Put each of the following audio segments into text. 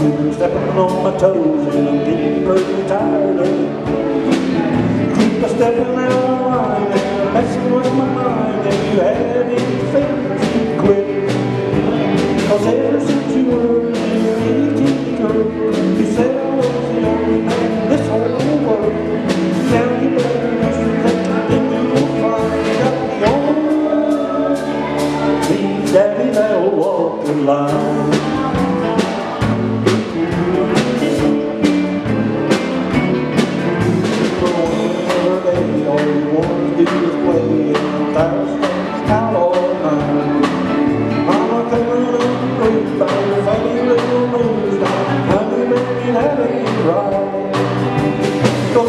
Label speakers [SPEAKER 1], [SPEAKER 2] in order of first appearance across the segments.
[SPEAKER 1] You're stepping on my toes and I'm getting pretty tired of it. Keep a stepping out line and messing with my mind and you had anything to quit. Cause ever since you were a teeny girl, you said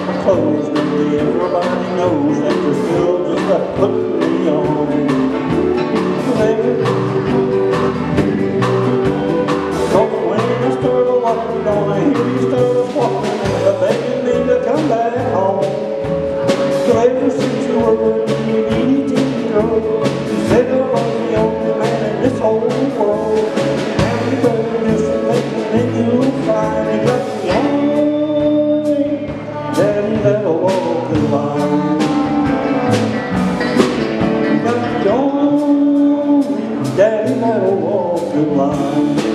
[SPEAKER 1] baby. Everybody knows that you're still just a put me on. narrow walk the line.